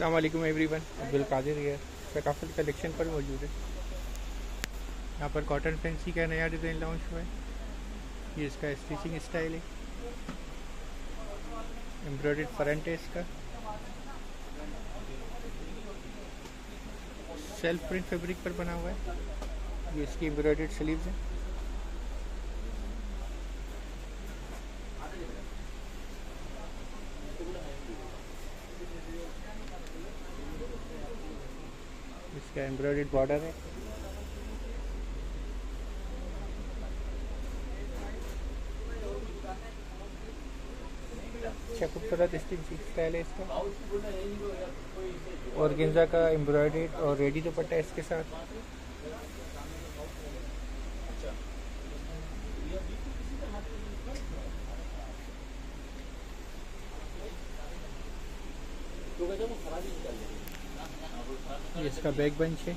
अस्सलाम वालेकुम एवरीवन। अब्दुल कादिर है सकाफत कलेक्शन पर मौजूद है। यहाँ पर कॉटन फैंसी का नया डिज़ाइन लॉन्च हुआ है। ये इसका स्टिचिंग स्टाइल है। एम्ब्रॉयड फ्रंट है इसका। सेल्फ प्रिंट फैब्रिक पर बना हुआ है। ये इसकी एम्ब्रॉयड स्लीव्स है। इसका एम्ब्रॉयड बॉर्डर है। अच्छा खूबसूरत स्टिचिंग स्टाइल है इसका। और गेंजा का एम्ब्रॉयड और रेडी दुपट्टा है इसके साथ। ये इसका बैक बंच है